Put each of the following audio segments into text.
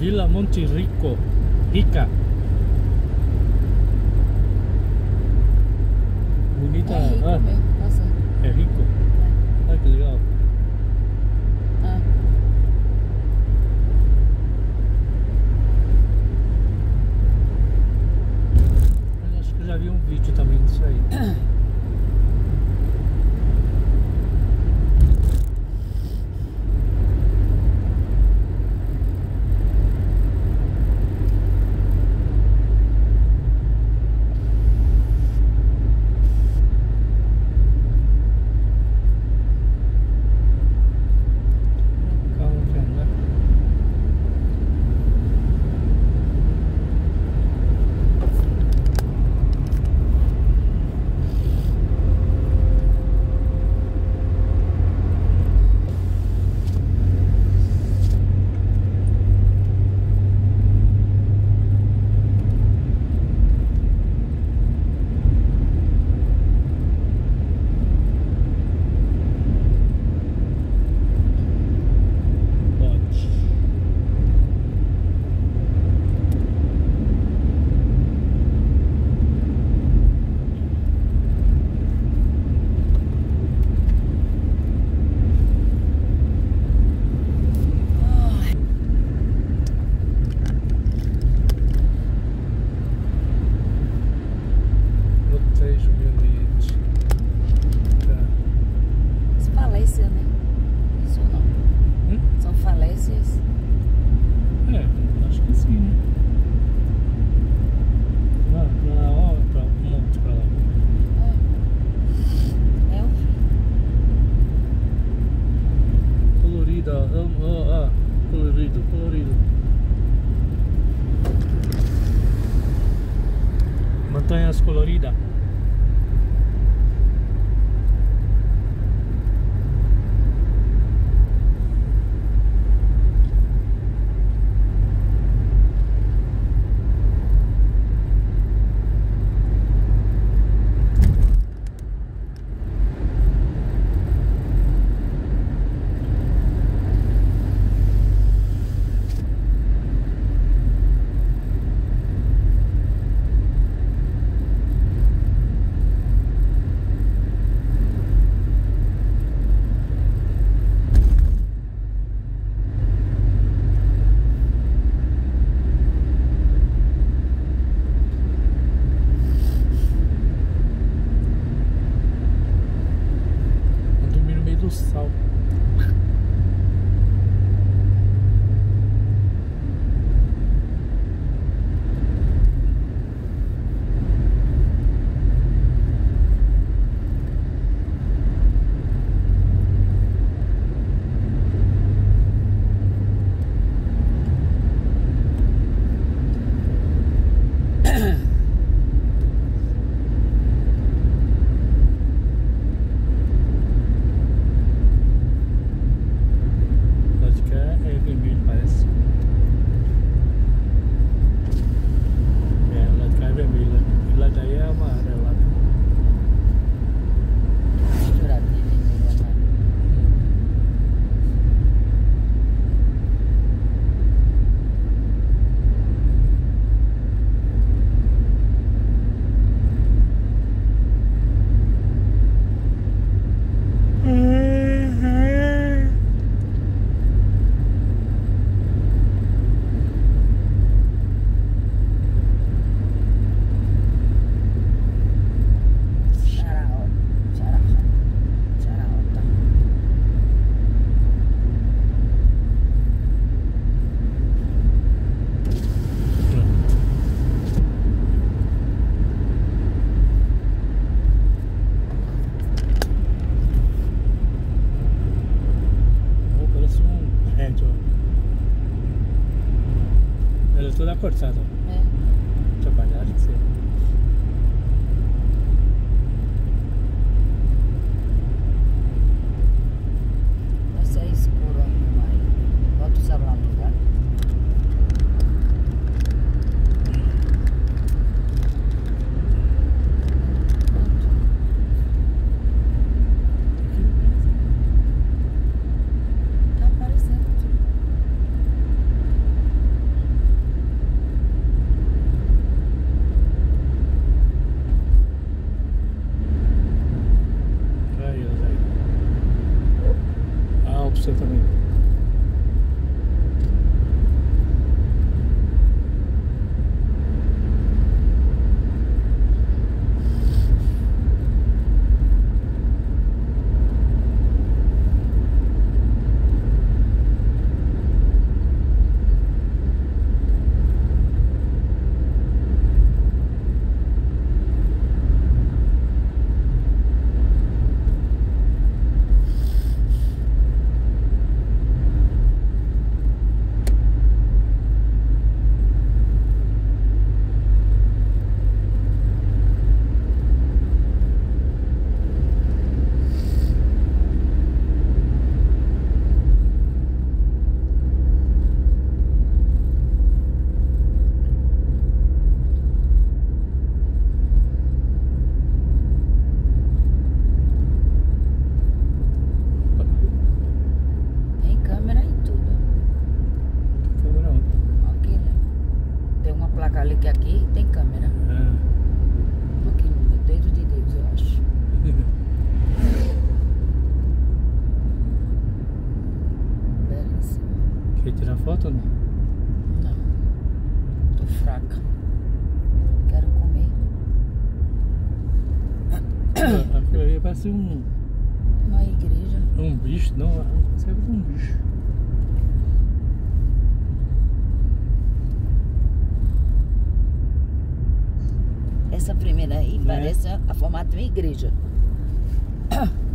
Villa Monchirrico, Ica. Bonita, rico. Ay, qué. montanhas coloridas. कर सकता você também. Quer tirar foto ou não? Não. Tô fraca. Quero comer. Ah, Aquilo ali parece um, Uma igreja. um bicho, não, serve de um bicho. Essa primeira aí É. parece a formato de uma igreja.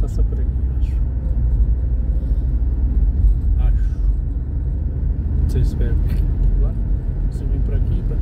Passa por aqui, acho. Acho. Não sei se espero. Lá. Se vem por aqui, para.